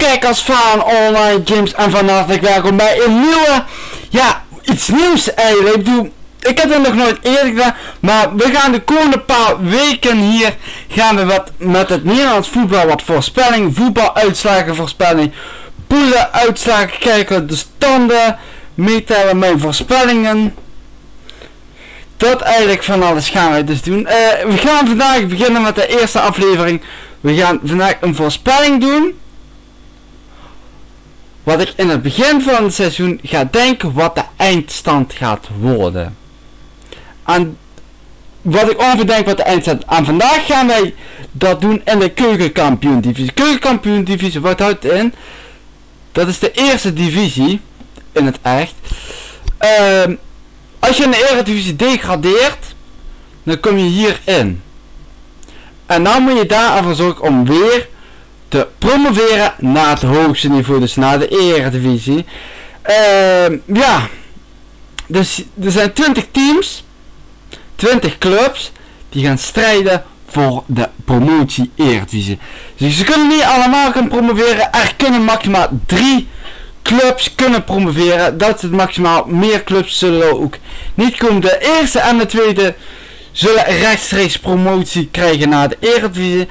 kijkers van Online Games en van hartelijk welkom bij een nieuwe, ja, iets nieuws eigenlijk. Ik, doe, ik heb het nog nooit eerder gedaan, maar we gaan de komende paar weken hier, gaan we wat met het Nederlands voetbal wat voorspelling, voetbaluitslagen voorspelling, poelen uitslagen kijken, de standen, meetellen mijn voorspellingen. Dat eigenlijk van alles gaan wij dus doen. Uh, we gaan vandaag beginnen met de eerste aflevering. We gaan vandaag een voorspelling doen wat ik in het begin van het seizoen ga denken wat de eindstand gaat worden. En wat ik ongeveer denk wat de eindstand aan vandaag gaan wij dat doen in de keukenkampioen divisie. Keukenkampioen divisie, wat houdt in? Dat is de eerste divisie in het echt. Uh, als je in de eredivisie degradeert, dan kom je hierin. En dan moet je daarvoor zorgen om weer te promoveren naar het hoogste niveau, dus naar de eredivisie. Uh, ja, dus er zijn 20 teams, 20 clubs, die gaan strijden voor de promotie eredivisie. Dus ze kunnen niet allemaal gaan promoveren, er kunnen maximaal 3 clubs kunnen promoveren. Dat is het maximaal. Meer clubs zullen ook niet komen. De eerste en de tweede zullen rechtstreeks promotie krijgen naar de Eredivisie.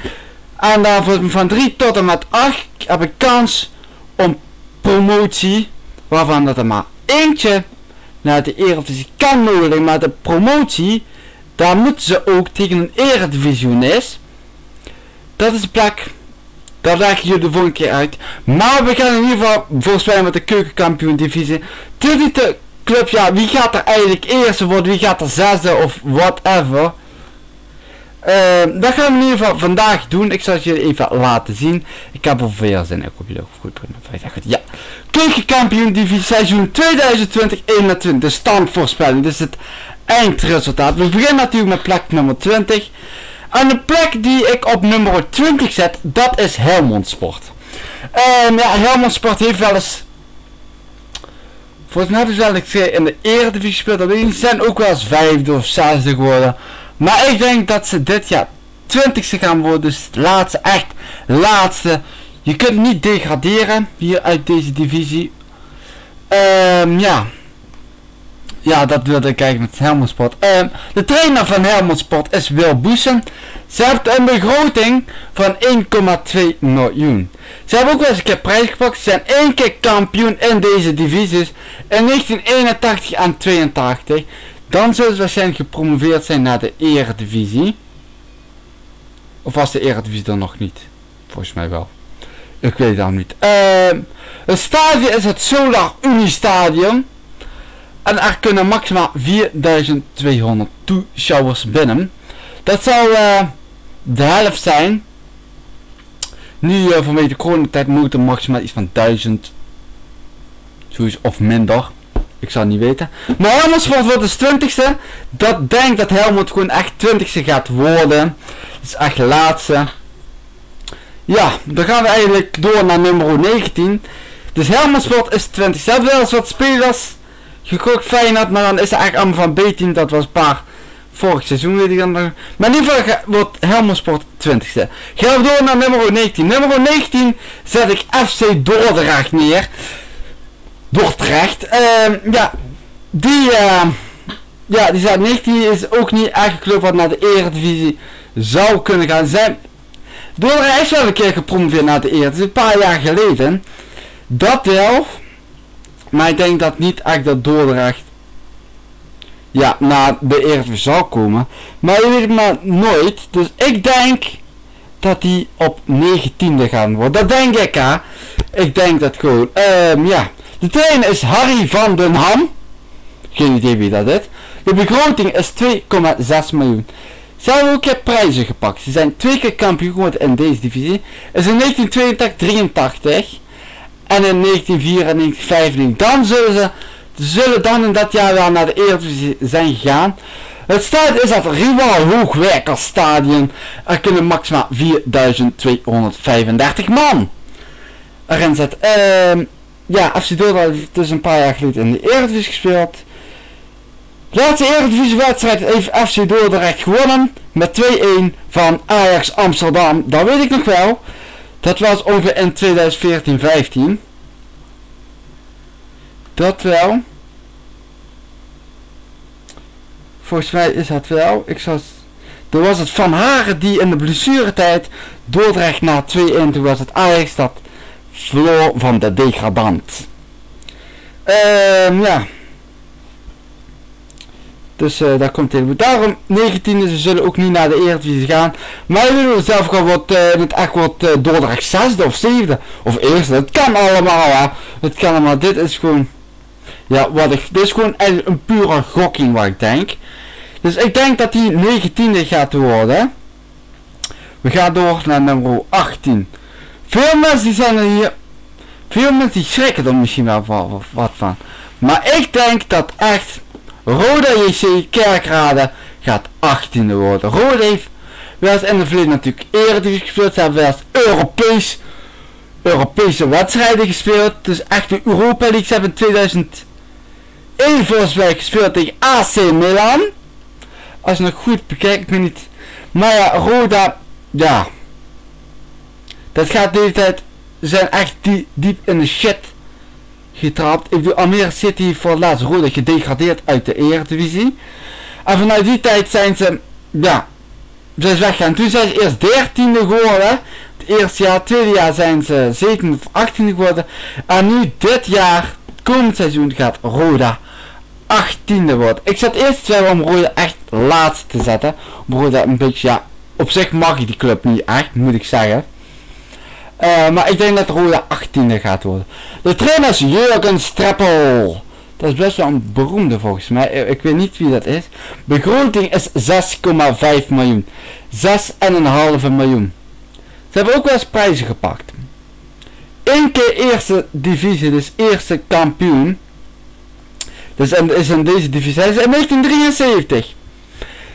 En daarvoor van 3 tot en met 8 heb ik kans om promotie, waarvan dat er maar eentje naar de Eredivisie kan nodig. Maar de promotie, daar moeten ze ook tegen een Eredivisionist. Dat is de plek, daar leg je de volgende keer uit. Maar we gaan in ieder geval voorspellen met de keukenkampioen divisie. de club, ja, wie gaat er eigenlijk eerste worden, wie gaat er zesde of whatever. Uh, dat gaan we in ieder geval vandaag doen. Ik zal het je even laten zien. Ik heb er veel zin. Ik hoop jullie ook goed goed. Ja. Keukenkampioen divisie seizoen 2020-21. De standvoorspelling. Dus het eindresultaat. We beginnen natuurlijk met plek nummer 20. En de plek die ik op nummer 20 zet, dat is Helmond Sport. Um, ja, Helmond Sport heeft wel eens... Volgens mij hebben ze wel in de Eredivisie gespeeld. Ze zijn ook wel eens vijfde of zesde geworden. Maar ik denk dat ze dit jaar 20ste gaan worden. Dus het laatste, echt laatste. Je kunt niet degraderen hier uit deze divisie. Um, ja. Ja, dat wilde ik kijken met Helmond Sport. Uh, de trainer van Helmond Sport is Wil Boesen. Ze hebben een begroting van 1,2 miljoen. Ze hebben ook wel eens een keer prijs gepakt. Ze zijn één keer kampioen in deze divisies. In 1981 en 82. Dan zullen ze waarschijnlijk gepromoveerd zijn naar de eredivisie. Of was de eredivisie dan nog niet? Volgens mij wel. Ik weet het dan niet. Uh, het stadion is het Solar Unistadium. En er kunnen maximaal 4200 toeschouwers binnen. Dat zou uh, de helft zijn. Nu uh, vanwege de coronatijd moeten maximaal iets van 1000. Zoiets of minder. Ik zou niet weten. Maar Helmond wordt dus 20ste. Dat denk dat Helmond gewoon echt 20ste gaat worden. Dat is echt laatste. Ja, dan gaan we eigenlijk door naar nummer 19. Dus Helmond is 20. Ze hebben wel eens wat spelers gekocht Feyenoord, maar dan is het eigenlijk allemaal van B-team. Dat was een paar vorig seizoen weet ik dan nog. Maar in ieder geval wordt Helmond Sport 20ste. Gaan we door naar nummer 19. Nummer 19 zet ik FC Dordrecht neer. Dordrecht. Uh, ja, die, uh, ja, die staat 19 is ook niet echt een club wat naar de Eredivisie zou kunnen gaan zijn. Dordrecht is wel een keer gepromoveerd naar de Eredivisie, een paar jaar geleden. Dat wel. Maar ik denk dat niet echt dat Dordrecht ja, naar de Eredivisie zou komen. Maar je weet maar nooit. Dus ik denk dat die op 19e gaan worden. Dat denk ik, hè. Ik denk dat gewoon. Um, ja. De trainer is Harry van den Ham. Geen idee wie dat is. De begroting is 2,6 miljoen. Ze hebben ook prijzen gepakt. Ze zijn twee keer kampioen geworden in deze divisie. Is in 1982, 83 en in 1994, 95. Dan zullen ze zullen dan in dat jaar wel naar de Eredivisie zijn gegaan. Het stadion is het Rival Hoogwerkerstadion. Er kunnen maximaal 4235 man erin zitten. Uh, ja, FC Dordrecht heeft dus een paar jaar geleden in de Eredivisie gespeeld. Laatste Eredivisie wedstrijd heeft FC Dordrecht gewonnen met 2-1 van Ajax Amsterdam. Dat weet ik nog wel. Dat was ongeveer in 2014, 15. Dat wel. Volgens mij is dat wel. Ik zou... Toen was het Van Haren die in de blessuretijd Dordrecht na 2-1. Toen was het Ajax dat verloor van de degradant. Ehm ja. Dus uh, daar komt helemaal. Daarom 19e, ze zullen ook niet naar de Eredivisie gaan. Maar we willen zelf gewoon wat, uh, met echt wat uh, Dordrecht zesde of zevende. Of eerste. Het kan allemaal hè. Het kan allemaal. Dit is gewoon. Ja, wat ik. Dit is gewoon een pure gokking wat ik denk. Dus ik denk dat die 19e gaat worden. We gaan door naar nummer 18. Veel mensen zijn er hier. Veel mensen schrikken er misschien wel wat van. Maar ik denk dat echt Roda JC Kerkrade gaat 18e worden. Roda heeft wel eens in de verleden natuurlijk Eredivisie gespeeld. Ze hebben wel eens Europees, Europese wedstrijden gespeeld. Dus echt de Europa League. Ze hebben in 2001 volgens mij gespeeld tegen AC Milan. Als je nog goed bekijkt, ik niet. Maar ja, Roda, ja. Dat gaat de hele tijd, zijn echt die, diep in de shit getrapt. Ik bedoel, Almere City voor het laatst Roda gedegradeerd uit de Eredivisie. En vanuit die tijd zijn ze, ja, ze is weggegaan. Toen zijn ze eerst 13e geworden. Het eerste jaar, het tweede jaar zijn ze 17 of 18e geworden. En nu dit jaar, komend seizoen, gaat Roda 18e worden. Ik zat eerst twijfel om Roda echt laatste te zetten. Om Roda een beetje, ja, op zich mag ik die club niet echt, moet ik zeggen. Uh, maar ik denk dat Roda 18e gaat worden. De trainer is Jurgen Streppel. Dat is best wel een beroemde volgens mij. Ik weet niet wie dat is. Begroting is 6,5 miljoen. 6,5 miljoen. Ze hebben ook wel eens prijzen gepakt. Eén keer eerste divisie, dus eerste kampioen. Dus is in deze divisie. Hij is in 1973.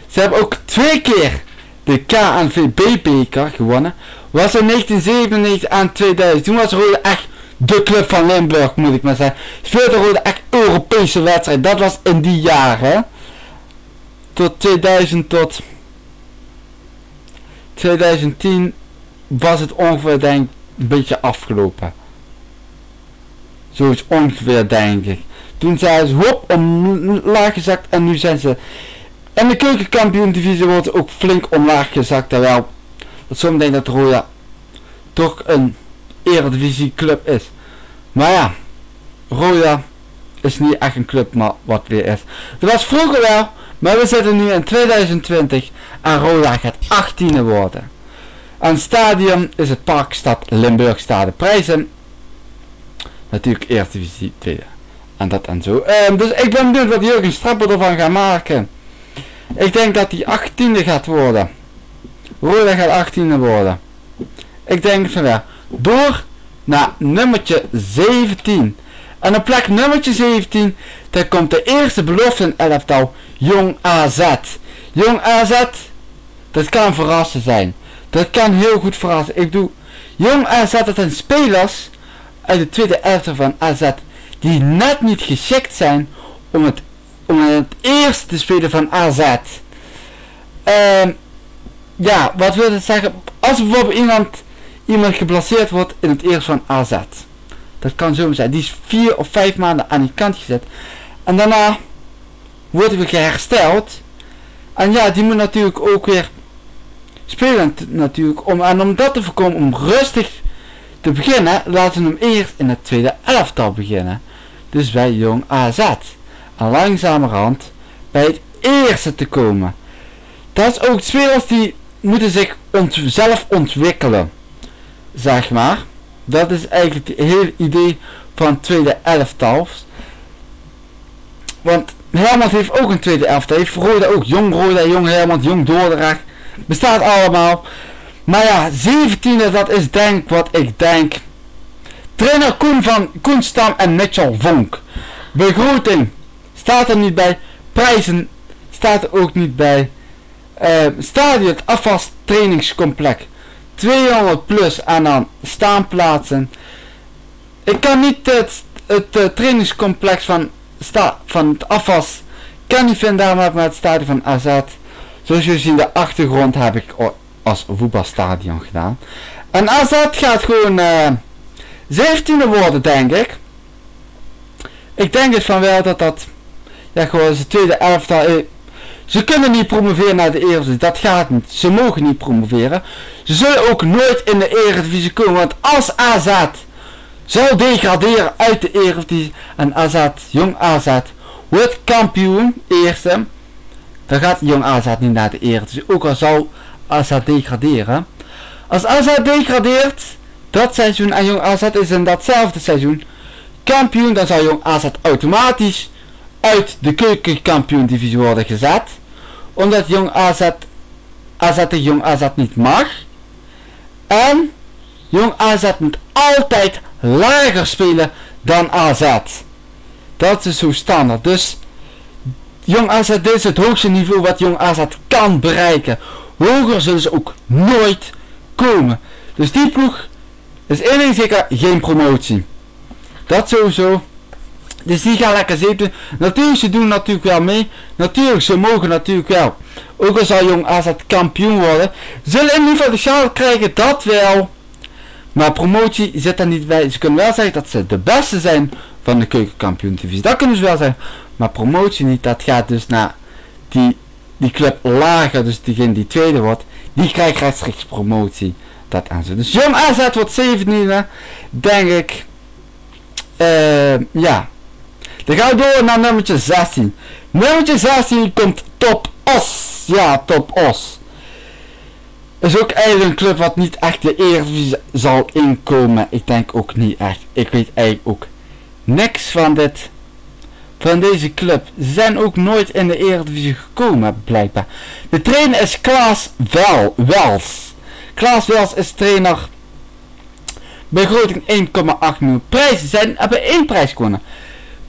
Ze hebben ook twee keer de KNVB-beker gewonnen. Was in 1997 aan 2000. Toen was Rode echt de club van Limburg, moet ik maar zeggen. Speelde Rode echt Europese wedstrijd. Dat was in die jaren. Tot 2000 tot 2010 was het ongeveer denk een beetje afgelopen. Zoiets ongeveer denk ik. Toen zijn ze hop omlaag gezakt en nu zijn ze in de keukenkampioen divisie wordt ook flink omlaag gezakt. Terwijl dat denk dat Roya toch een eredivisie club is. Maar ja, Roya is niet echt een club maar wat weer is. Dat was vroeger wel, maar we zitten nu in 2020 en Roda gaat 18e worden. Aan stadion is het Parkstad Limburg Stade Prijzen. Natuurlijk Eredivisie tweede. En dat en zo. Um, dus ik ben benieuwd wat Jurgen Strappel ervan gaat maken. Ik denk dat hij 18e gaat worden. Gaat 18e worden. Ik denk van ja. Door naar nummertje 17. En op plek nummertje 17, daar komt de eerste belofte elftal, Jong AZ. Jong AZ, dat kan verrassen zijn. Dat kan heel goed verrassen. Ik doe, Jong AZ, dat zijn spelers uit de tweede elftal van AZ, die net niet geschikt zijn om het, om het eerste te spelen van AZ. Ehm, ja, wat wil het zeggen? Als bijvoorbeeld iemand, iemand geblesseerd wordt in het eerste van AZ. Dat kan zo zijn. Die is vier of vijf maanden aan die kant gezet. En daarna worden we hersteld. En ja, die moet natuurlijk ook weer spelen natuurlijk. Om, en om dat te voorkomen, om rustig te beginnen, laten we hem eerst in het tweede elftal beginnen. Dus bij Jong AZ. En langzamerhand bij het eerste te komen. Dat is ook spelers die moeten zich ont zelf ontwikkelen. Zeg maar. Dat is eigenlijk het hele idee van tweede elftal. Want Herman heeft ook een tweede elftal. Heeft Roda ook. Jong Roda, Jong Herman, Jong Dordrecht. Bestaat allemaal. Maar ja, 17e, dat is denk wat ik denk. Trainer Koen van Koen Stam en Mitchell Vonk. Begroting staat er niet bij. Prijzen staat er ook niet bij. Uh, stadion, het afvast trainingscomplex. 200 plus en dan staanplaatsen. Ik kan niet het, het uh, trainingscomplex van, sta, van het afwas kan vinden, daarom heb ik het stadion van AZ. Zoals jullie zien, de achtergrond heb ik als voetbalstadion gedaan. En AZ gaat gewoon uh, 17e worden, denk ik. Ik denk het van wel dat dat ja, gewoon zijn tweede elftal. Ze kunnen niet promoveren naar de Eredivisie. Dat gaat niet. Ze mogen niet promoveren. Ze zullen ook nooit in de Eredivisie komen. Want als AZ zou degraderen uit de Eredivisie en AZ, jong AZ, wordt kampioen, eerste, dan gaat jong AZ niet naar de Eredivisie. Ook al zou AZ degraderen. Als AZ degradeert, dat seizoen en jong AZ is in datzelfde seizoen kampioen, dan zou jong AZ automatisch uit de keukenkampioen divisie worden gezet. Omdat jong AZ, AZ de jong AZ niet mag. En jong AZ moet altijd lager spelen dan AZ. Dat is zo standaard. Dus jong AZ dit is het hoogste niveau wat jong AZ kan bereiken. Hoger zullen ze ook nooit komen. Dus die ploeg is één ding zeker geen promotie. Dat sowieso. Dus die gaan lekker zitten. Natuurlijk, ze doen natuurlijk wel mee. Natuurlijk, ze mogen natuurlijk wel. Ook al zal Jong AZ kampioen worden. Zullen in ieder geval de schaal krijgen, dat wel. Maar promotie zit er niet bij. Ze kunnen wel zeggen dat ze de beste zijn van de keukenkampioen divisie. Dat kunnen ze wel zeggen. Maar promotie niet. Dat gaat dus naar die, die club lager. Dus diegene die tweede wordt. Die krijgt rechtstreeks promotie. Dat aan ze. Dus Jong AZ wordt 17e. Denk ik. Uh, ja. Dan gaan we door naar nummertje 16. Nummertje 16 komt Top Os. Ja, Top Os. Is ook eigenlijk een club wat niet echt de Eredivisie zal inkomen. Ik denk ook niet echt. Ik weet eigenlijk ook niks van dit. Van deze club. Ze zijn ook nooit in de Eredivisie gekomen, blijkbaar. De trainer is Klaas Wel, Wels. Klaas Wels is trainer. Begroting 1,8 miljoen. Prijzen zijn, hebben één prijs gewonnen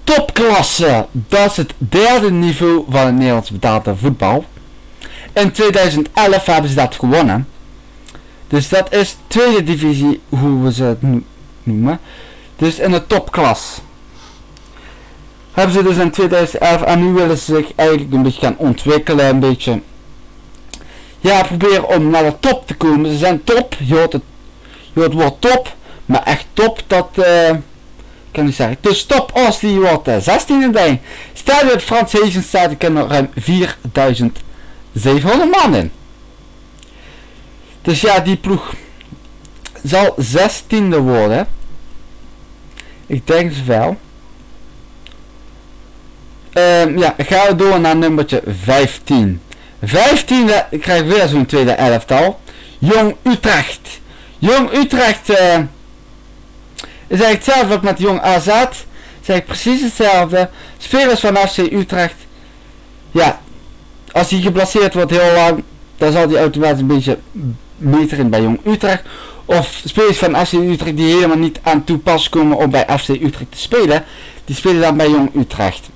topklasse. Dat is het derde niveau van het Nederlands betaalde voetbal. In 2011 hebben ze dat gewonnen. Dus dat is tweede divisie, hoe we ze het noemen. Dus in de topklas. Hebben ze dus in 2011 en nu willen ze zich eigenlijk een beetje gaan ontwikkelen. Een beetje. Ja, proberen om naar de top te komen. Ze zijn top. Je hoort het, je hoort het woord top. Maar echt top, dat... Uh, ik zeggen. Dus top Os die wordt 16 in bij. Stadion het Frans Hezen ik kunnen ruim 4700 man in. Dus ja, die ploeg zal 16e worden. Ik denk het wel. Um, ja, gaan we door naar nummertje 15. 15e krijg ik weer zo'n tweede elftal. Jong Utrecht. Jong Utrecht... Uh, is eigenlijk hetzelfde wat met Jong AZ. Is eigenlijk precies hetzelfde. Spelers van FC Utrecht. Ja, als hij geblesseerd wordt heel lang, dan zal hij automatisch een beetje meteren bij Jong Utrecht. Of spelers van FC Utrecht die helemaal niet aan toe pas komen om bij FC Utrecht te spelen. Die spelen dan bij Jong Utrecht.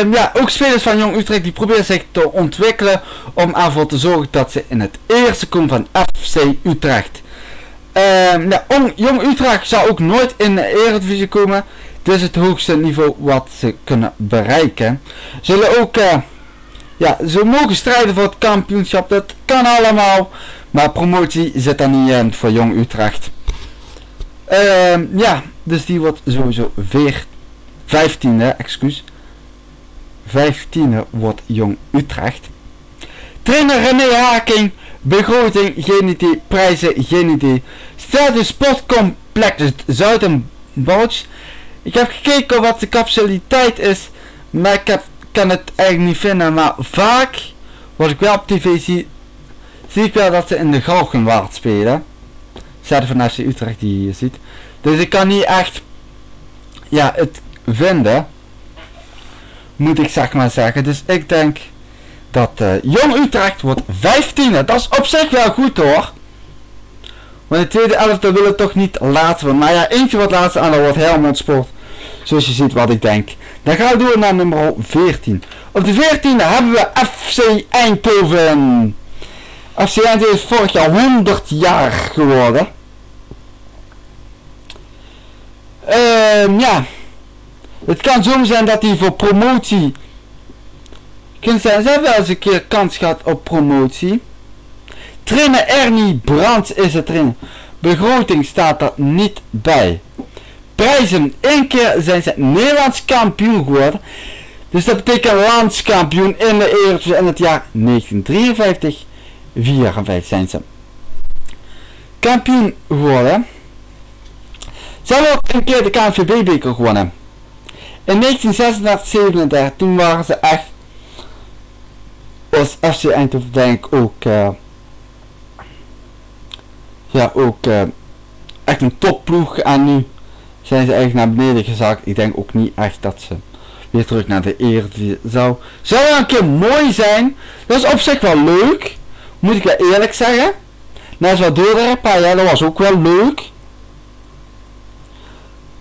Um, ja, ook spelers van Jong Utrecht die proberen zich te ontwikkelen om ervoor te zorgen dat ze in het eerste komen van FC Utrecht. Uh, ja, Jong Utrecht zou ook nooit in de Eredivisie komen. Dit is het hoogste niveau wat ze kunnen bereiken. Zullen ook, uh, ja, ze mogen strijden voor het kampioenschap. Dat kan allemaal. Maar promotie zit er niet in voor Jong Utrecht. Uh, ja, dus die wordt sowieso weer 15e, excuus. 15e wordt Jong Utrecht. Trainer René Haking Begroting, geen idee. Prijzen, geen idee. Stadion Sportcomplex Zuidenbosch. Ik heb gekeken wat de capaciteit is. Maar ik heb, kan het eigenlijk niet vinden. Maar vaak, wat ik wel op tv zie, zie ik wel dat ze in de Galgenwaard spelen. Stadion van FC Utrecht die je ziet. Dus ik kan niet echt ja, het vinden. Moet ik zeg maar zeggen. Dus ik denk dat uh, Jong Utrecht wordt 15e. Dat is op zich wel goed hoor. Maar de tweede elfte willen toch niet laten. Maar ja, eentje wat laatste en dan wordt Helmond Sport. Zoals je ziet wat ik denk. Dan gaan we door naar nummer 14. Op de 14e hebben we FC Eindhoven. FC Eindhoven is vorig jaar 100 jaar geworden. Uh, ja. Het kan zo zijn dat hij voor promotie kunnen ze wel eens een keer kans gehad op promotie. Trainer Ernie Brands is het trainer. Begroting staat er niet bij. Prijzen. Eén keer zijn ze Nederlands kampioen geworden. Dus dat betekent landskampioen in de Eredivisie in het jaar 1953. 54 zijn ze. Kampioen geworden. Ze hebben ook een keer de KNVB-beker gewonnen. In 1936, 37, toen waren ze echt als FC Eindhoven denk ik ook uh, ja ook uh, echt een topploeg en nu zijn ze eigenlijk naar beneden gezakt. Ik denk ook niet echt dat ze weer terug naar de Eredivisie zou. Zou wel een keer mooi zijn. Dat is op zich wel leuk. Moet ik wel eerlijk zeggen. Net zoals Dordrecht, jaar, dat was ook wel leuk.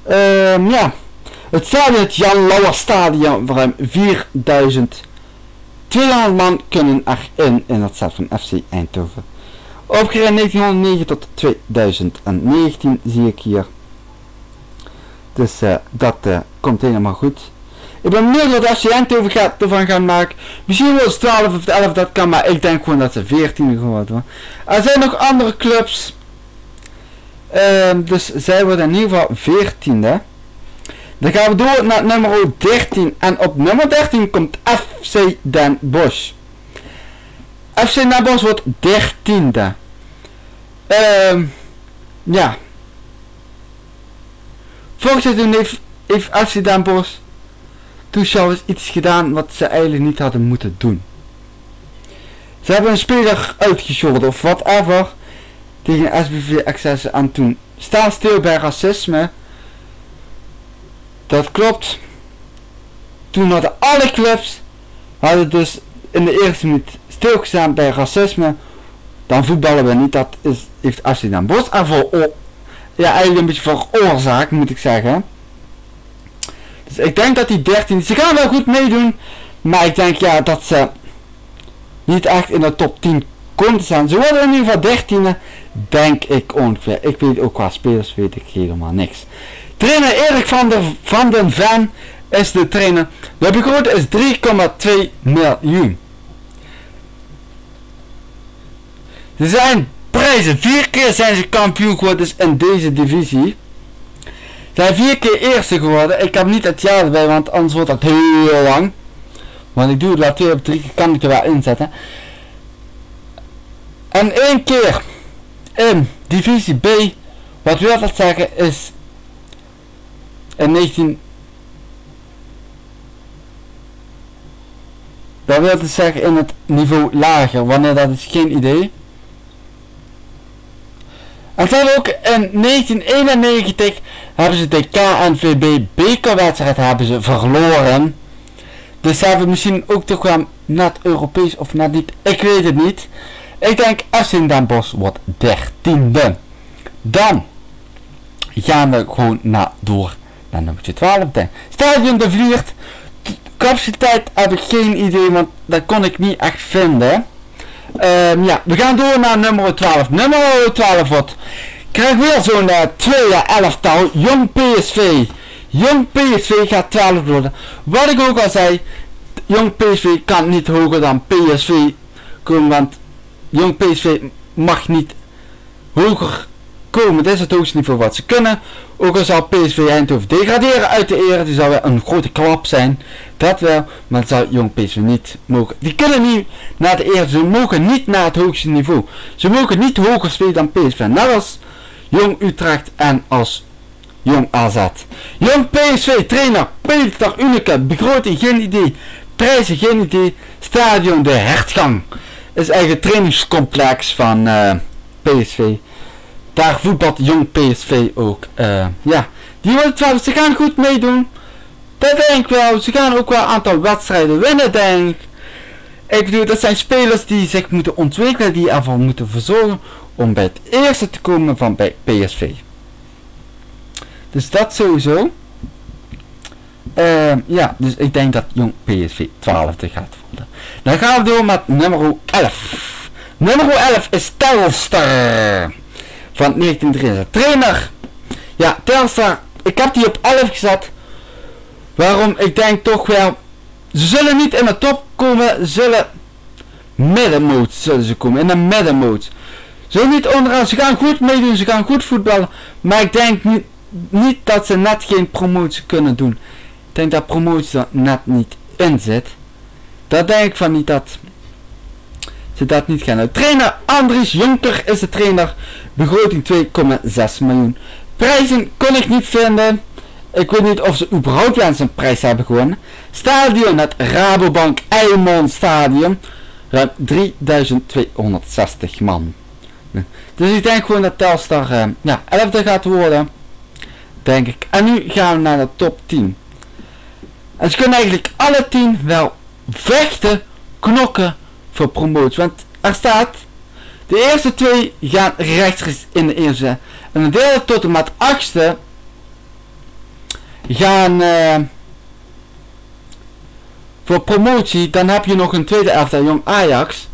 Um, ja. Het stadion, het Jan Lauwer Stadion, ruim 4000. 200 man kunnen erin in het stad van FC Eindhoven. Opgericht 1909 tot 2019 zie ik hier. Dus uh, dat uh, komt helemaal goed. Ik ben benieuwd wat FC Eindhoven gaat, ervan gaan maken. Misschien wel 12 of 11 dat kan, maar ik denk gewoon dat ze 14 geworden worden. Er zijn nog andere clubs. Uh, dus zij worden in ieder geval 14e. Dan gaan we door naar nummer 13. En op nummer 13 komt FC Den Bosch. FC Den Bosch wordt 13e. Ehm ja. Vorig seizoen heeft, heeft FC Den Bosch toeschouwers iets gedaan wat ze eigenlijk niet hadden moeten doen. Ze hebben een speler uitgescholden of whatever tegen SBV Access aan toen. Staan stil bij racisme. Dat klopt. Toen hadden alle clubs hadden dus in de eerste minuut stilgestaan bij racisme. Dan voetballen we niet. Dat is, heeft dan Bos ervoor ja, eigenlijk een beetje veroorzaakt moet ik zeggen. Dus ik denk dat die 13, ze gaan wel goed meedoen. Maar ik denk ja dat ze niet echt in de top 10 komen staan. Ze worden in ieder geval 13 denk ik ongeveer. Ik weet ook qua spelers weet ik helemaal niks. Trainer Erik van, der, van den is de trainer. De begroting is 3,2 miljoen. Er zijn prijzen. Vier keer zijn ze kampioen geworden dus in deze divisie. Ze zijn vier keer eerste geworden. Ik heb niet het jaar erbij, want anders wordt dat heel lang. Want ik doe het twee op drie keer, kan ik er wel inzetten. En één keer in divisie B, wat wil dat zeggen, is in 19... Dat wil dus zeggen in het niveau lager, wanneer dat is geen idee. En ze ook in 1991 hebben ze de KNVB bekerwedstrijd hebben ze verloren. Dus ze hebben misschien ook toch wel net Europees of net niet. Ik weet het niet. Ik denk FC Den Bosch wordt dertiende. Dan gaan we gewoon naar door naar nummer 12. Stadion de Vliert. Capaciteit heb ik geen idee, want dat kon ik niet echt vinden. Um, ja, we gaan door naar nummer 12. Nummer 12 wordt. Krijg weer zo'n uh, 2 elftal. Jong PSV. Jong PSV gaat 12 worden. Wat ik ook al zei. Jong PSV kan niet hoger dan PSV komen. Want Jong PSV mag niet hoger komen. Dit is het hoogste niveau wat ze kunnen. Ook al zal PSV Eindhoven degraderen uit de ere, die zou wel een grote klap zijn. Dat wel, maar zou jong PSV niet mogen. Die kunnen niet naar de ere, ze mogen niet naar het hoogste niveau. Ze mogen niet hoger spelen dan PSV. Net als jong Utrecht en als jong AZ. Jong PSV trainer Peter Unike, begroting geen idee, prijzen geen idee, stadion de hertgang. Is het trainingscomplex van eh, PSV daar voetbalt jong PSV ook. Uh, ja, die worden trouwens, ze gaan goed meedoen. Dat denk ik wel. Ze gaan ook wel een aantal wedstrijden winnen, denk ik. Ik bedoel, dat zijn spelers die zich moeten ontwikkelen, die ervan moeten verzorgen om bij het eerste te komen van bij PSV. Dus dat sowieso. Uh, ja, dus ik denk dat jong PSV 12 gaat worden. Dan gaan we door met nummer 11. Nummer 11 is Telstar van 1963. Trainer. Ja, Telstar. Ik heb die op 11 gezet. Waarom? Ik denk toch wel. Ze zullen niet in de top komen. Zullen middenmoot zullen ze komen. In de middenmoot. Zo niet onderaan, ze gaan goed meedoen, ze gaan goed voetballen. Maar ik denk niet, niet dat ze net geen promotie kunnen doen. Ik denk dat promotie er net niet in zit. Dat denk ik van niet dat ze dat niet gaan doen. Trainer Andries Jonker is de trainer. Begroting 2,6 miljoen. Prijzen kon ik niet vinden. Ik weet niet of ze überhaupt eens een prijs hebben gewonnen. Stadion, het Rabobank Eimond Stadion. Ruim 3260 man. Dus ik denk gewoon dat Telstar uh, ja, 11e gaat worden. Denk ik. En nu gaan we naar de top 10. En ze kunnen eigenlijk alle 10 wel vechten, knokken voor promotie. Want er staat, de eerste twee gaan rechts in de eerste. En de derde tot en met achtste gaan uh, voor promotie. Dan heb je nog een tweede elftal, Jong Ajax.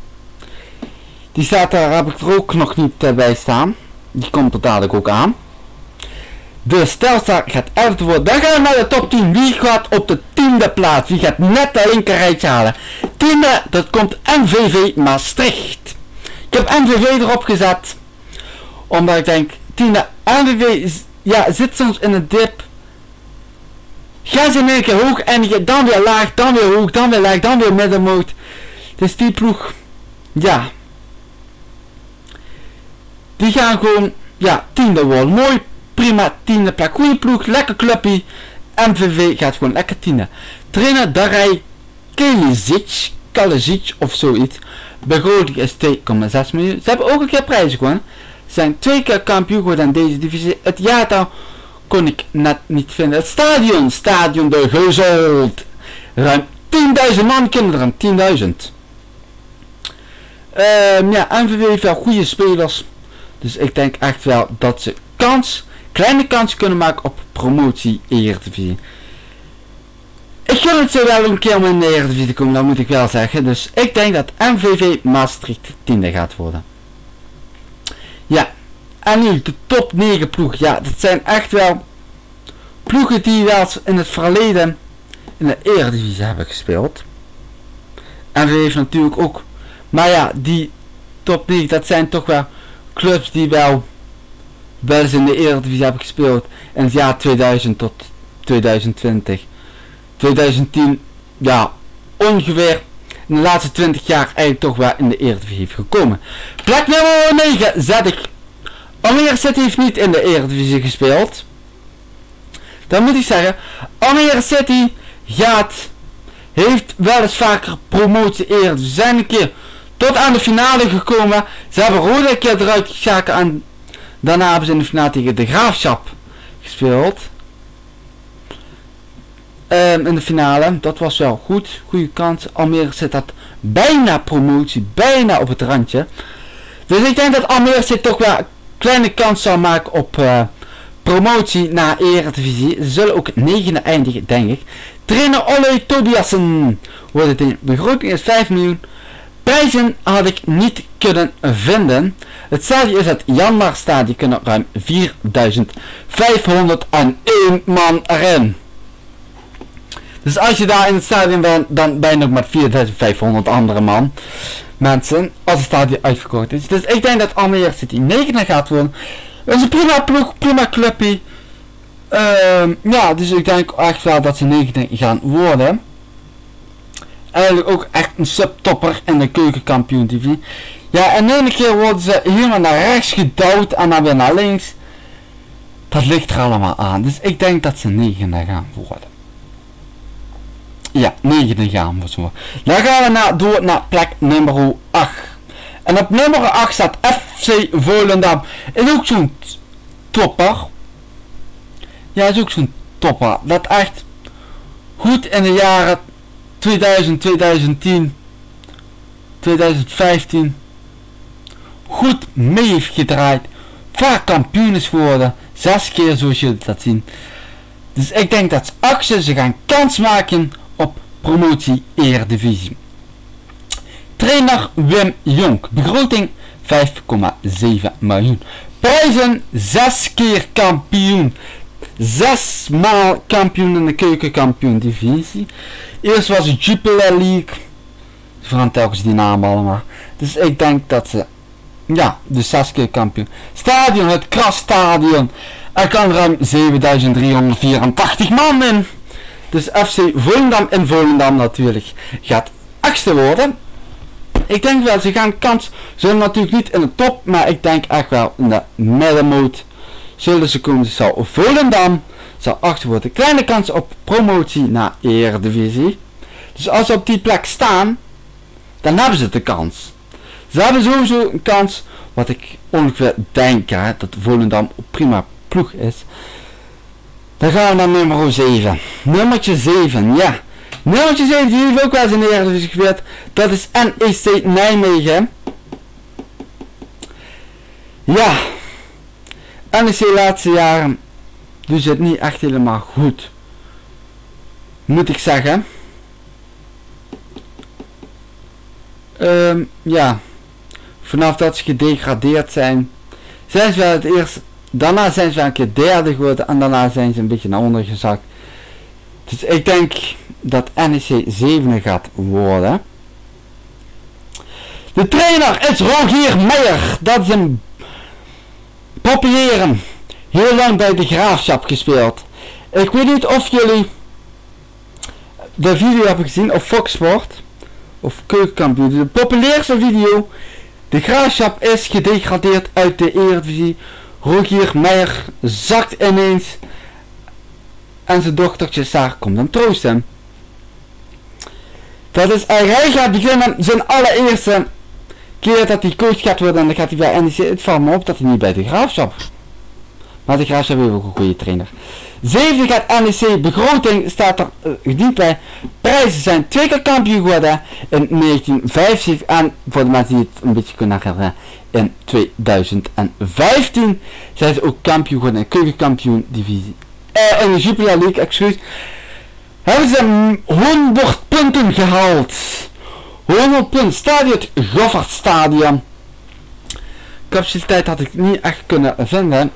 Die staat daar, heb ik er ook nog niet uh, bij staan. Die komt er dadelijk ook aan. Dus Telstar gaat 11 worden. Dan gaan we naar de top 10. Wie gaat op de tiende plaats? Wie gaat net de linker rijtje halen? Tiende, dat komt MVV Maastricht. Ik heb MVV erop gezet. Omdat ik denk, tiende, MVV ja, zit soms in een dip. Gaan ze in keer hoog en dan weer laag, dan weer hoog, dan weer laag, dan weer middenmoot. Dus die ploeg, ja. Die gaan gewoon, ja, tiende worden. Mooi prima tiende plek. Goeie ploeg, lekker clubje. MVV gaat gewoon lekker tiende. Trainer Darij Kalizic, Kalizic of zoiets. Begroting is 2,6 miljoen. Ze hebben ook een keer prijzen gewonnen. Ze zijn twee keer kampioen geworden in deze divisie. Het jaartal kon ik net niet vinden. Het stadion, stadion de Geuzeld. Ruim 10.000 man kinderen, 10.000. Um, ja, MVV heeft wel goede spelers. Dus ik denk echt wel dat ze kans kleine kans kunnen maken op promotie Eredivisie. Ik gun het zo wel een keer om in de Eredivisie komen, dat moet ik wel zeggen. Dus ik denk dat MVV Maastricht 10 gaat worden. Ja, en nu de top 9 ploeg. Ja, dat zijn echt wel ploegen die wel in het verleden in de Eredivisie hebben gespeeld. MVV heeft natuurlijk ook. Maar ja, die top 9, dat zijn toch wel clubs die wel wel eens in de Eredivisie heb gespeeld in het jaar 2000 tot 2020. 2010, ja, ongeveer in de laatste 20 jaar eigenlijk toch wel in de Eredivisie heeft gekomen. Plek nummer 9 zet ik. Almere City heeft niet in de Eredivisie gespeeld. Dan moet ik zeggen, Almere City gaat, heeft wel eens vaker promotie Eredivisie. Ze zijn een keer tot aan de finale gekomen. Ze hebben Rode een keer eruit geschakeld aan Daarna hebben ze in de finale tegen de Graafschap gespeeld. Um, in de finale. Dat was wel goed. Goede kans. Almere zit dat bijna promotie. Bijna op het randje. Dus ik denk dat Almere zit toch wel een kleine kans zal maken op uh, promotie naar Eredivisie. Ze zullen ook negende eindigen, denk ik. Trainer Olle Tobiasen. Wordt de begroting is 5 miljoen. Prijzen had ik niet kunnen vinden. Het stadion is het Janmar stadion, kunnen ruim 4501 man erin. Dus als je daar in het stadion bent, dan ben je nog met 4500 andere man. Mensen, als het stadion uitverkocht is. Dus ik denk dat Almere City 9 gaat worden. Dat is een prima ploeg, prima clubje. Uh, ja, dus ik denk echt wel dat ze 9 gaan worden eigenlijk ook echt een subtopper in de keukenkampioen divisie. Ja, en de ene keer worden ze helemaal naar rechts gedouwd en dan weer naar links. Dat ligt er allemaal aan. Dus ik denk dat ze negende gaan worden. Ja, negende gaan we zo. Dan gaan we naar, door naar plek nummer 8. En op nummer 8 staat FC Volendam. Is ook zo'n topper. Ja, is ook zo'n topper. Dat echt goed in de jaren 2000, 2010, 2015 goed mee heeft gedraaid. Vaak kampioen is geworden. Zes keer zoals jullie dat zien. Dus ik denk dat ze ze gaan kans maken promotie Eredivisie. Trainer Wim Jonk. Begroting 5,7 miljoen. Prijzen 6 keer kampioen. Zes maal kampioen in de keukenkampioen divisie. Eerst was het Jupiler League. Ze veranderen telkens die naam allemaal. Dus ik denk dat ze ja, de zes keer kampioen. Stadion, het Krasstadion. Er kan ruim 7384 man in. Dus FC Volendam in Volendam natuurlijk gaat achtste worden. Ik denk wel, ze gaan kans, zullen natuurlijk niet in de top, maar ik denk echt wel in de middenmoot zullen ze komen. Zal Volendam zal achter worden. Kleine kans op promotie naar Eredivisie. Dus als ze op die plek staan, dan hebben ze de kans. Ze hebben sowieso een kans, wat ik ongeveer denk, hè, dat Volendam op prima ploeg is. Dan gaan we naar nummer 7. Nummertje 7, ja. Nummertje 7, die heeft ook wel eens in de Eredivisie. Dat is NEC Nijmegen. Ja. NEC laatste jaren dus het niet echt helemaal goed. Moet ik zeggen. Um, ja. Vanaf dat ze gedegradeerd zijn. Zijn ze wel het eerst. Daarna zijn ze een keer derde geworden. En daarna zijn ze een beetje naar onder gezakt. Dus ik denk dat NEC 7 gaat worden. De trainer is Rogier Meijer. Dat is een populaire heel lang bij de Graafschap gespeeld. Ik weet niet of jullie de video hebben gezien op Fox Sport of keukenkampioen. De populairste video. De Graafschap is gedegradeerd uit de Eredivisie. Rogier Meijer zakt ineens en zijn dochtertje Saar komt dan troosten. Dat is, hij gaat beginnen zijn allereerste keer dat hij coach gaat worden en dan gaat hij bij NEC. Het valt me op dat hij niet bij de Graafschap maar de Graafschap heeft ook een goede trainer. 7 gaat NEC. Begroting staat er uh, niet bij. Prijzen zijn twee keer kampioen geworden in 1975. En voor de mensen die het een beetje kunnen herinneren. In 2015 zijn ze ook kampioen geworden in keukenkampioen divisie. Uh, in de Jupiler League, excuus. Hebben ze 100 punten gehaald. 100 punten. Stadion, Goffert Stadion. Capaciteit had ik niet echt kunnen vinden.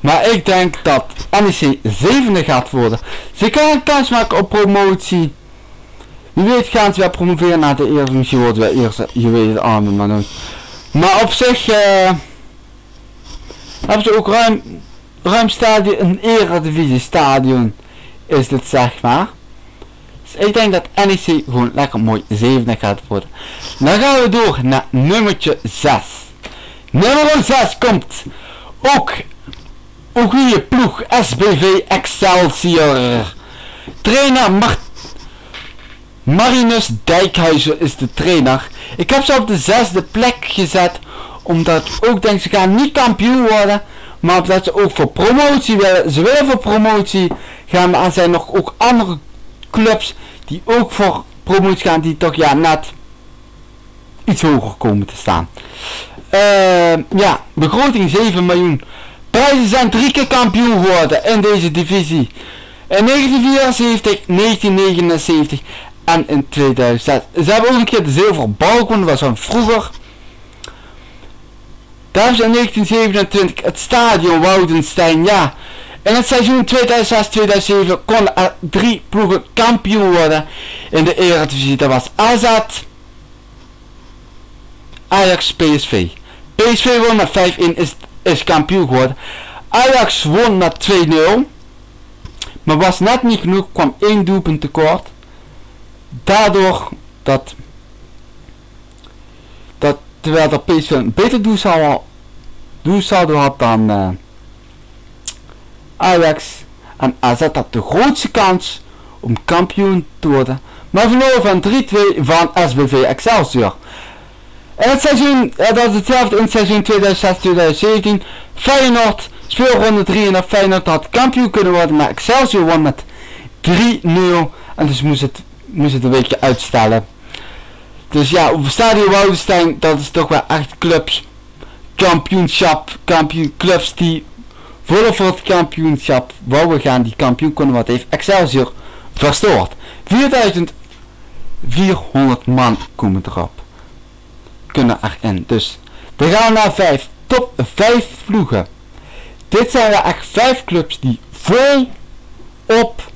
Maar ik denk dat NEC zevende gaat worden. Ze kan een kans maken op promotie. Wie weet gaan ze wel promoveren naar de eerste. Misschien worden we eerste. Je weet het allemaal maar. Maar op zich uh, hebben ze ook ruim, ruim stadion, een eredivisie stadion is dit zeg maar. Dus ik denk dat NEC gewoon lekker mooi zevende gaat worden. Dan gaan we door naar nummertje 6. Nummer 6 komt ook goede ploeg, SBV Excelsior. Trainer Mart Marinus Dijkhuizen is de trainer. Ik heb ze op de zesde plek gezet. Omdat ik ook denk ze gaan niet kampioen worden. Maar omdat ze ook voor promotie willen. Ze willen voor promotie gaan. Maar er zijn nog ook andere clubs die ook voor promotie gaan. Die toch ja net iets hoger komen te staan. Uh, ja, begroting 7 miljoen. Prijzen zijn drie keer kampioen geworden in deze divisie. In 1974, 1979 en in 2006. Ze hebben ook een keer de zilveren bal gewonnen, dat was van vroeger. Daar ze in 1927 het stadion Woudenstein, ja. In het seizoen 2006-2007 konden er drie ploegen kampioen worden in de Eredivisie. Dat was AZ, Ajax, PSV. PSV won met 5-1 is is kampioen geworden. Ajax won met 2-0. Maar was net niet genoeg, kwam één doelpunt tekort. Daardoor dat, dat terwijl de PSV een beter doelsaldo had dan uh, Ajax en AZ had de grootste kans om kampioen te worden. Maar verloren van 3-2 van SBV Excelsior. En het seizoen, dat is hetzelfde in het seizoen 2006-2017. Feyenoord speelronde 3 en Feyenoord had kampioen kunnen worden, maar Excelsior won met 3-0. En dus moest het, moest het een beetje uitstellen. Dus ja, op Stadion Woudenstein, dat is toch wel echt clubs. Kampioenschap, kampioen, clubs die volle voor het kampioenschap wouden gaan, die kampioen konden wat heeft Excelsior verstoord. 4400 man komen erop kunnen erin. Dus we gaan naar 5. Top 5 ploegen. Dit zijn er echt 5 clubs die vol op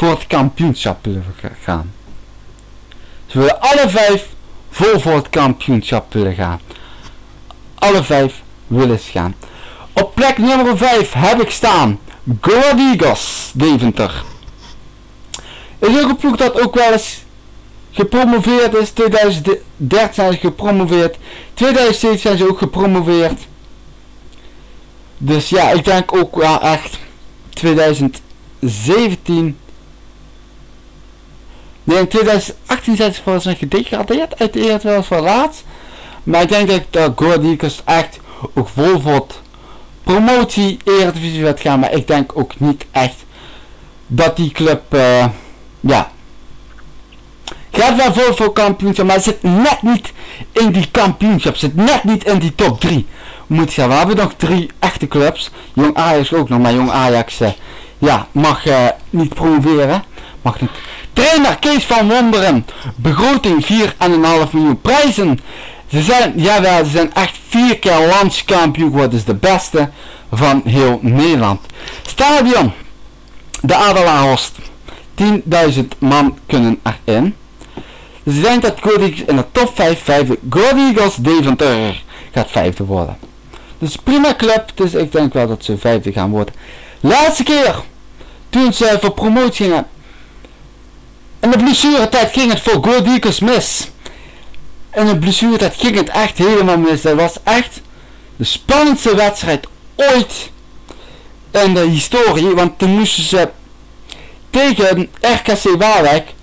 voor het kampioenschap willen gaan. Ze willen alle 5 vol voor het kampioenschap willen gaan. alle vijf willen gaan. Op plek nummer 5 heb ik staan Go Eagles Deventer. Is ook een ploeg dat ook wel eens gepromoveerd is. 2013 zijn ze gepromoveerd. 2007 zijn ze ook gepromoveerd. Dus ja, ik denk ook wel echt 2017. Nee, in 2018 zijn ze volgens mij gedegradeerd uit de wel voor laatst. Maar ik denk dat, dat Gordikers echt ook vol voor promotie Eredivisie gaat gaan. Maar ik denk ook niet echt dat die club, uh, ja, gaat wel vol voor kampioenschap. Maar zit net niet in die kampioenschap. Zit net niet in die top 3 moet zeggen, we hebben nog drie echte clubs. Jong Ajax ook nog, maar Jong Ajax uh, ja, mag uh, niet promoveren. Mag niet. Trainer Kees van Wonderen. Begroting 4,5 miljoen prijzen. Ze zijn, jawel, ze zijn echt vier keer landskampioen geworden. is de beste van heel Nederland. Stadion. De Adelaarhorst. 10.000 man kunnen erin. Ze denken dat Go in de top 5 5 Go Eagles Deventer gaat vijfde worden. Dus prima club. Dus ik denk wel dat ze vijfde gaan worden. Laatste keer. Toen ze voor promotie gingen. In de blessuretijd ging het voor Go Eagles mis. In de blessuretijd ging het echt helemaal mis. Dat was echt de spannendste wedstrijd ooit in de historie. Want toen moesten ze tegen RKC Waalwijk.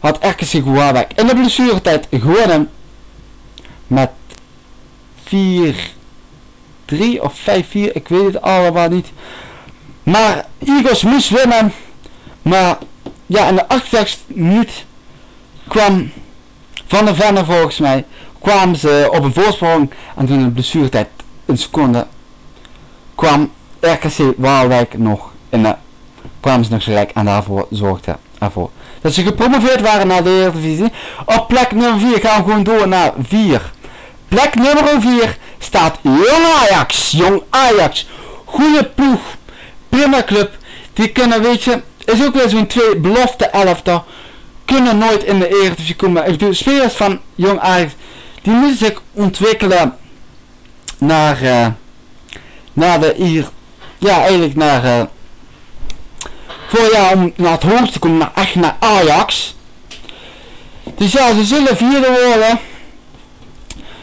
Had RKC Waalwijk in de blessuretijd gewonnen. Met 4 3 of 5-4, ik weet het allemaal niet. Maar Eagles moest winnen. Maar ja, in de 88 minuut kwam Van der Venne volgens mij, kwamen ze op een voorsprong. En toen in de blessuretijd een seconde kwam RKC Waalwijk nog in de, kwamen ze nog gelijk en daarvoor zorgde ervoor. Dat ze gepromoveerd waren naar de Eredivisie. Op plek nummer 4 gaan we gewoon door naar 4. Plek nummer 4 staat Jong Ajax. Jong Ajax. Goede ploeg. Prima club. Die kunnen, weet je, is ook weer zo'n twee belofte elftal. Kunnen nooit in de Eredivisie komen. Ik bedoel, spelers van Jong Ajax, die moeten zich ontwikkelen naar, uh, naar de hier, ja eigenlijk naar, uh, voor ja, om naar het hoogste te komen, maar echt naar Ajax. Dus ja, ze zullen vierde worden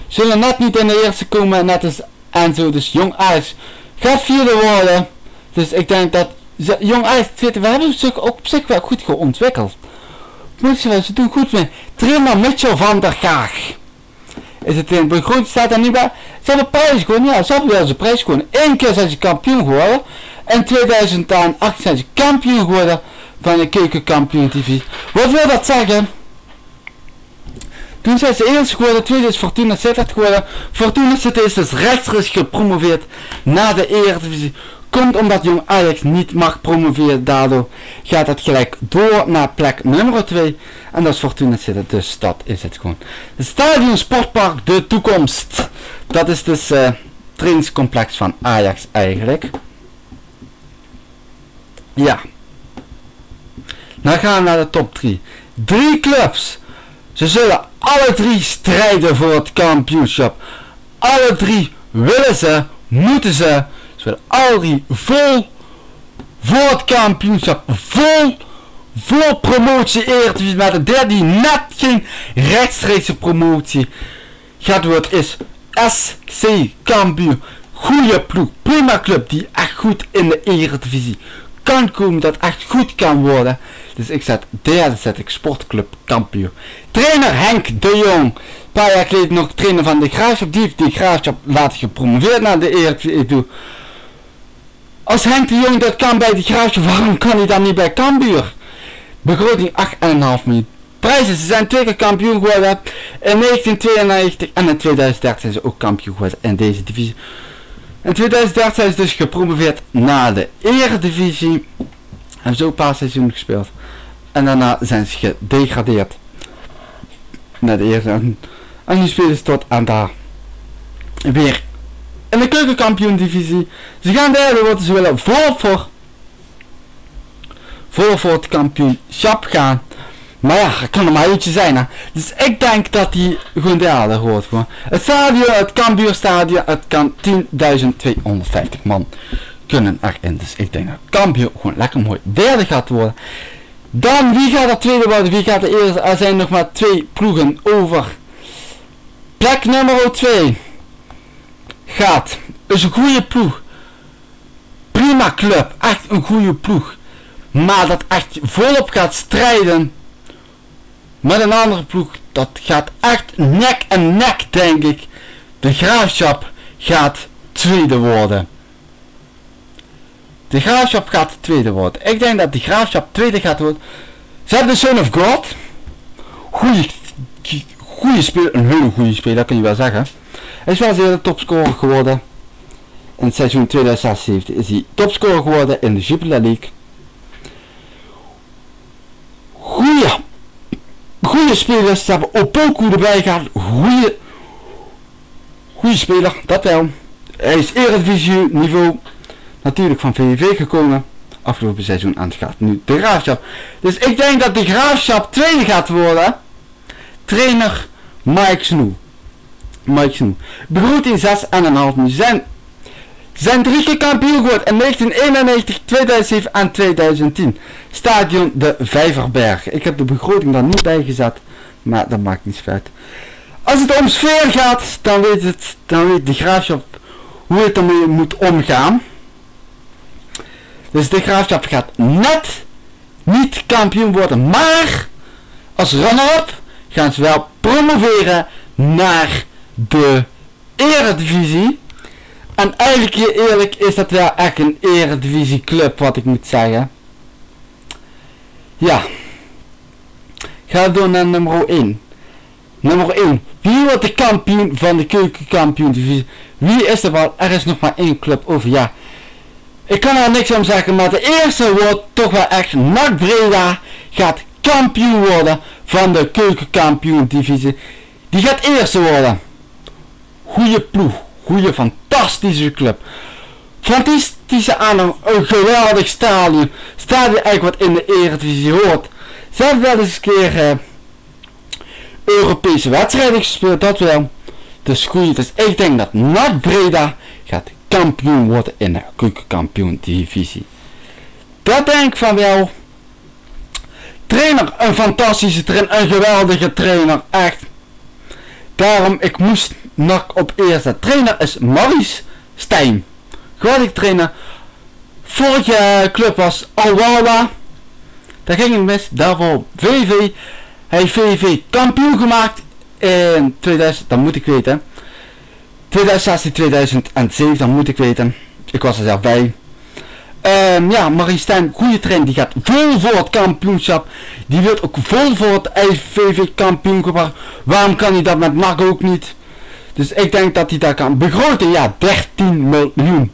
zullen net niet in de eerste komen, net als Enzo. Dus Jong Ajax gaat vierde worden. Dus ik denk dat Jong Ajax, we hebben op zich wel goed geontwikkeld. Wel, ze doen goed mee. Trainer Mitchell van der Gaag. Is het in begroting staat er niet bij. Ze hebben prijs gewonnen, ja, ze hebben wel prijs gewonnen. Eén keer zijn ze kampioen geworden. In 2008 zijn ze kampioen geworden van de keukenkampioen TV. Wat wil dat zeggen? Toen zijn ze eerst geworden, tweede is Fortuna geworden. Fortuna Sittard is dus rechtstreeks gepromoveerd naar de Eredivisie. Komt omdat Jong Ajax niet mag promoveren, daardoor gaat het gelijk door naar plek nummer 2. En dat is Fortuna Sittard, dus dat is het gewoon. Het Stadion Sportpark De Toekomst. Dat is dus uh, trainingscomplex van Ajax eigenlijk. Ja. Dan gaan we naar de top 3. Drie clubs. Ze zullen alle drie strijden voor het kampioenschap. Alle drie willen ze, moeten ze. Alle drie vol voor het kampioenschap. Vol voor promotie Eredivisie. Maar de derde die net geen rechtstreekse promotie gaat worden is SC Kampioen. Goeie ploeg, prima club die echt goed in de Eredivisie kan komen, dat echt goed kan worden. Dus ik zet derde zet ik sportclub kampioen. Trainer Henk de Jong. Een paar jaar geleden nog trainer van de Graafschap. Die heeft die Graafschap laten gepromoveerd naar de Eredivisie. Als Henk de Jong dat kan bij de Graafschap, waarom kan hij dan niet bij Cambuur? Begroting 8,5 miljoen. Prijzen, ze zijn twee keer kampioen geworden in 1992 en in 2013 zijn ze ook kampioen geworden in deze divisie. In 2013 zijn ze dus gepromoveerd naar de Eredivisie. Hebben zo een paar seizoenen gespeeld. En daarna zijn ze gedegradeerd naar de eerste. En nu spelen ze tot aan daar. Weer in de keukenkampioen divisie. Ze gaan derde worden. Ze willen vol voor, vol voor het kampioenschap gaan. Maar ja, het kan er maar eentje zijn. Hè. Dus ik denk dat die gewoon derde. Gewoon. Het stadion, het Cambuurstadion, het kan 10.250 man kunnen erin. Dus ik denk dat Cambuur gewoon lekker mooi derde gaat worden. Dan, wie gaat er tweede worden? Wie gaat er eerste? Er zijn nog maar twee ploegen over. Plek nummer 2 gaat. Is een goede ploeg. Prima club. Echt een goede ploeg. Maar dat echt volop gaat strijden met een andere ploeg. Dat gaat echt nek en nek denk ik. De Graafschap gaat tweede worden. De Graafschap gaat tweede worden. Ik denk dat de Graafschap tweede gaat worden. Ze hebben de Son of God. Goeie, goede speler. Een hele goede speler, dat kun je wel zeggen. Hij is wel zeer topscorer geworden. In het seizoen 2076 is hij topscorer geworden in de Jupiler League. Goeie, goede spelers. Ze hebben Opoku erbij gehad. Goeie, goede speler, dat wel. Hij is Eredivisie niveau natuurlijk van VVV gekomen. Afgelopen seizoen aan het gaat nu de Graafschap. Dus ik denk dat de Graafschap tweede gaat worden. Trainer Mike Snoe. Mike Snoe. Begroting 6,5 miljoen. Zijn, zijn drie keer kampioen geworden in 1991, 2007 en 2010. Stadion de Vijverberg. Ik heb de begroting daar niet bij gezet. Maar dat maakt niet uit. Als het om sfeer gaat, dan weet, het, dan weet de Graafschap hoe het ermee moet omgaan. Dus de Graafschap gaat net niet kampioen worden. Maar als runner-up gaan ze wel promoveren naar de eredivisie. En eigenlijk eerlijk is dat wel echt een eredivisie club wat ik moet zeggen. Ja. Ga door naar nummer 1. Nummer 1. Wie wordt de kampioen van de keukenkampioen divisie? Wie is er wel? Er is nog maar één club over. Ja. Ik kan er niks om zeggen, maar de eerste wordt toch wel echt NAC Breda gaat kampioen worden van de keukenkampioen divisie. Die gaat eerste worden. Goeie ploeg. Goeie fantastische club. Fantastische aanhang. Een geweldig stadion. Stadion eigenlijk wat in de Eredivisie hoort. Ze hebben wel eens een keer uh, Europese wedstrijden gespeeld. Dat wel. Dus goed. Dus ik denk dat NAC Breda gaat kampioen worden in de keukenkampioen divisie. Dat denk ik van wel. Trainer, een fantastische trainer, een geweldige trainer, echt. Daarom, ik moest nog op eerste. Trainer is Maurice Stijn. Geweldige trainer. Vorige club was Alwala. Daar ging het mis. Daarvoor VV. Hij heeft VV kampioen gemaakt in 2000. Dat moet ik weten. 2016, 2007. Dat moet ik weten. Ik was er zelf bij. Um, ja, Marie Stijn, goede trainer, die gaat vol voor het kampioenschap. Die wil ook vol voor het IVV kampioenschap. Waarom kan hij dat met NAC ook niet? Dus ik denk dat hij dat kan begroten. Ja, 13 miljoen.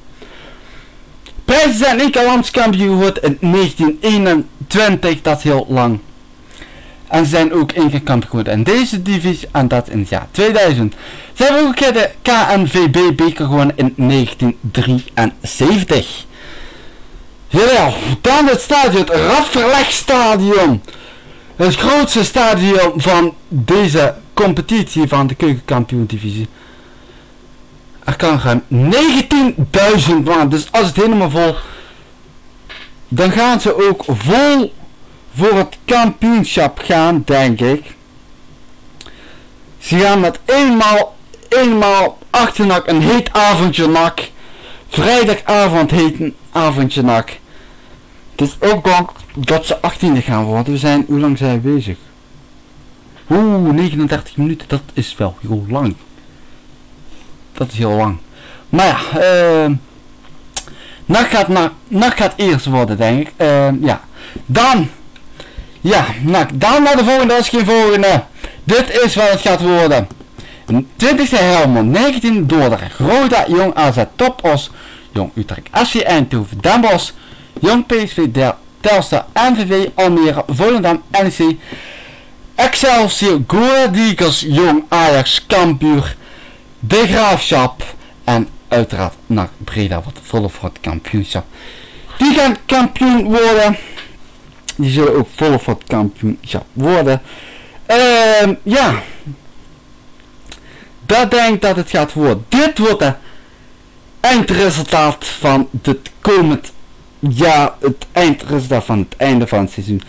Één keer landskampioen geworden in 1921. Dat is heel lang. En ze zijn ook kampioen geworden in deze divisie. En dat in het jaar 2000. Ze hebben ook een keer de KNVB beker gewonnen in 1973. Jawel, dan het stadion, het Radverlegstadion. Het grootste stadion van deze competitie van de keukenkampioen divisie. Er kan gaan 19.000 man, dus als het helemaal vol, dan gaan ze ook vol voor het kampioenschap gaan, denk ik. Ze gaan met eenmaal, eenmaal achternak een heet avondje nak. Vrijdagavond heet een avondje nak. Het is ook dat ze 18e gaan worden. We zijn, hoe lang zijn we bezig? Oeh, 39 minuten, dat is wel heel lang. Dat is heel lang. Maar ja, uh, nacht, gaat na, gaat eerst worden, denk ik. Uh, ja. Dan, ja, nou, dan naar de volgende, dat is geen volgende. Dit is wat het gaat worden. 20e Helmond, 19 Dordrecht, Roda, Jong AZ, Topos, Jong Utrecht, SC Eindhoven, Den Bosch, Jong PSV, Del, Telstar, NVV, Almere, Volendam, NEC, Excelsior, Goerdikers, Jong Ajax, Kampuur, De Graafschap en uiteraard naar Breda wat volle voor het kampioenschap. Die gaan kampioen worden. Die zullen ook volop voor het kampioenschap worden. Ehm ja. Dat denk ik dat het gaat worden. Dit wordt het eindresultaat van het komend jaar. Het eindresultaat van het einde van het seizoen.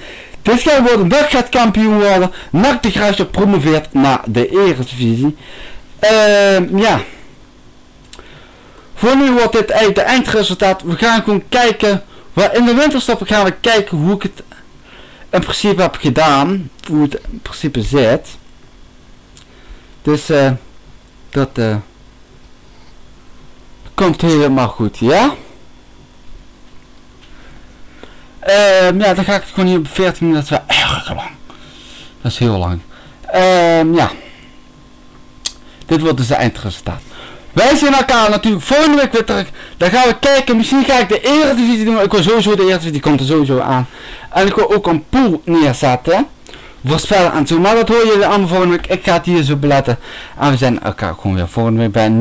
Dit gaat worden. Dat gaat kampioen worden. NAC de Graafschap promoveert naar de Eredivisie. Ehm ja. Voor nu wordt dit eigenlijk de eindresultaat. We gaan gewoon kijken. In de winterstop gaan we kijken hoe ik het in principe heb gedaan. Hoe het in principe zit. Dus eh dat eh komt helemaal goed, ja? Ehm ja, dan ga ik het gewoon hier op 14 minuten. Dat is wel erg lang. Dat is heel lang. Ehm ja. Dit wordt dus de eindresultaat. Wij zien elkaar natuurlijk volgende week weer terug. Dan gaan we kijken. Misschien ga ik de Eredivisie doen. Ik wil sowieso de Eredivisie. Die komt er sowieso aan. En ik wil ook een pool neerzetten. Voorspellen en zo. Maar dat hoor jullie allemaal volgende week. Ik ga het hier zo beletten. En we zijn elkaar gewoon weer volgende week bij een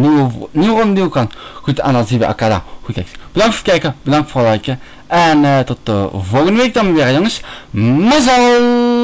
nieuwe, nieuwe, kant. Goed, en dan zien we elkaar daar. Goed, kijk. Bedankt voor het kijken. Bedankt voor het liken. En uh, tot de volgende week dan weer jongens. Mazzel!